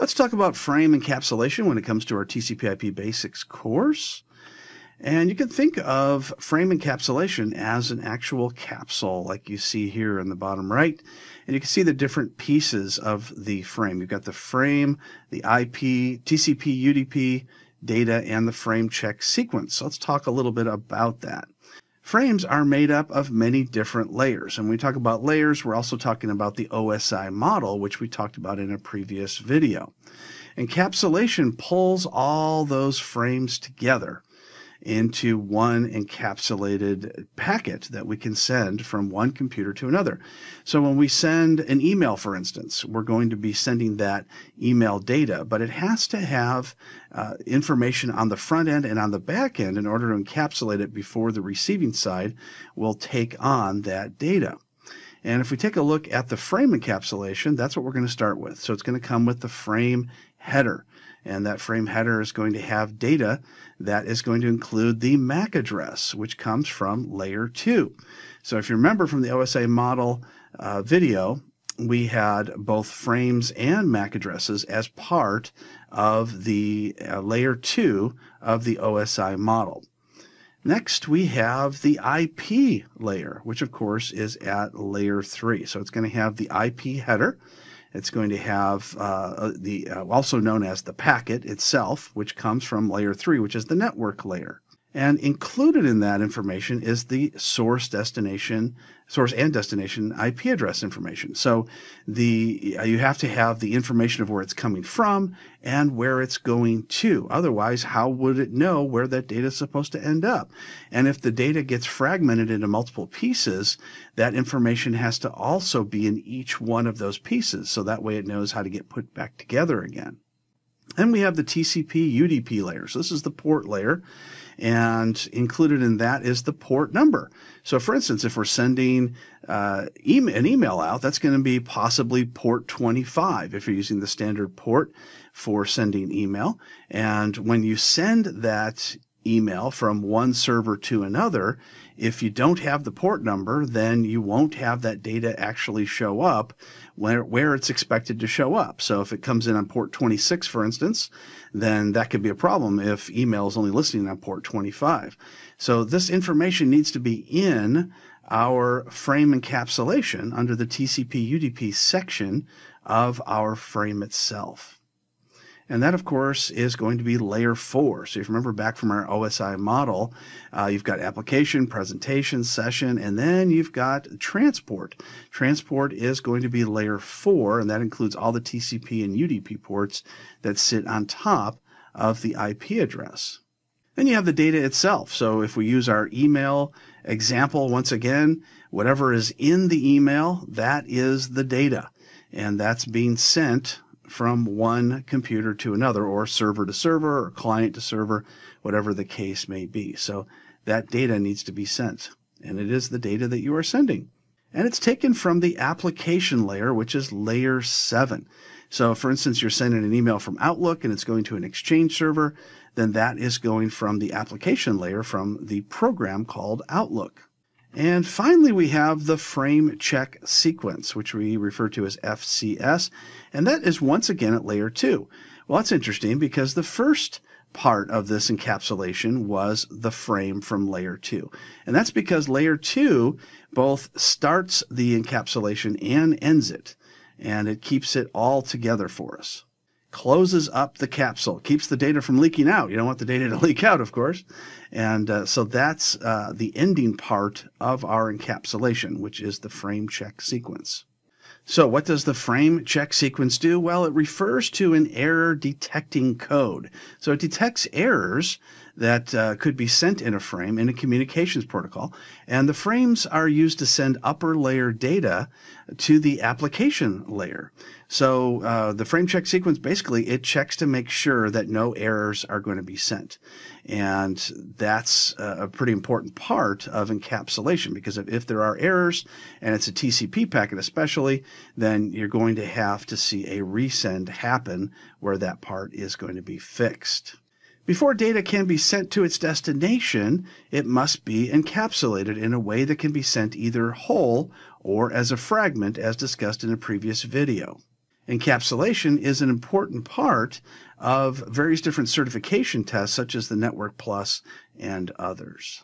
Let's talk about frame encapsulation when it comes to our TCP/IP Basics course. And you can think of frame encapsulation as an actual capsule, like you see here in the bottom right. And you can see the different pieces of the frame. You've got the frame, the IP, TCP, UDP, data, and the frame check sequence. So let's talk a little bit about that. Frames are made up of many different layers. And when we talk about layers, we're also talking about the OSI model, which we talked about in a previous video. Encapsulation pulls all those frames together into one encapsulated packet that we can send from one computer to another. So when we send an email, for instance, we're going to be sending that email data, but it has to have uh, information on the front end and on the back end in order to encapsulate it before the receiving side will take on that data. And if we take a look at the frame encapsulation, that's what we're going to start with. So it's going to come with the frame header. And that frame header is going to have data that is going to include the MAC address, which comes from layer 2. So if you remember from the OSI model uh, video, we had both frames and MAC addresses as part of the uh, layer 2 of the OSI model. Next, we have the IP layer, which of course is at layer 3. So it's going to have the IP header it's going to have uh, the uh, also known as the packet itself, which comes from layer three, which is the network layer. And included in that information is the source destination, source and destination IP address information. So the uh, you have to have the information of where it's coming from and where it's going to. Otherwise, how would it know where that data is supposed to end up? And if the data gets fragmented into multiple pieces, that information has to also be in each one of those pieces. So that way it knows how to get put back together again. Then we have the TCP UDP layer. So this is the port layer and included in that is the port number. So, for instance, if we're sending uh, an email out, that's going to be possibly port 25 if you're using the standard port for sending email. And when you send that email from one server to another, if you don't have the port number, then you won't have that data actually show up where, where it's expected to show up. So if it comes in on port 26, for instance, then that could be a problem if email is only listening on port 25. So this information needs to be in our frame encapsulation under the TCP UDP section of our frame itself. And that, of course, is going to be layer four. So if you remember back from our OSI model, uh, you've got application, presentation, session, and then you've got transport. Transport is going to be layer four, and that includes all the TCP and UDP ports that sit on top of the IP address. Then you have the data itself. So if we use our email example, once again, whatever is in the email, that is the data. And that's being sent from one computer to another, or server to server, or client to server, whatever the case may be. So that data needs to be sent, and it is the data that you are sending. And it's taken from the application layer, which is layer 7. So, for instance, you're sending an email from Outlook and it's going to an Exchange server, then that is going from the application layer from the program called Outlook. And finally, we have the frame check sequence, which we refer to as FCS, and that is once again at layer two. Well, that's interesting because the first part of this encapsulation was the frame from layer two. And that's because layer two both starts the encapsulation and ends it, and it keeps it all together for us closes up the capsule, keeps the data from leaking out. You don't want the data to leak out, of course. And uh, so that's uh, the ending part of our encapsulation, which is the frame check sequence. So, what does the frame check sequence do? Well, it refers to an error detecting code. So, it detects errors that uh, could be sent in a frame in a communications protocol. And the frames are used to send upper layer data to the application layer. So uh, the frame check sequence basically it checks to make sure that no errors are going to be sent, and that's a pretty important part of encapsulation because if, if there are errors and it's a TCP packet especially, then you're going to have to see a resend happen where that part is going to be fixed. Before data can be sent to its destination, it must be encapsulated in a way that can be sent either whole or as a fragment as discussed in a previous video. encapsulation is an important part of various different certification tests, such as the Network Plus and others.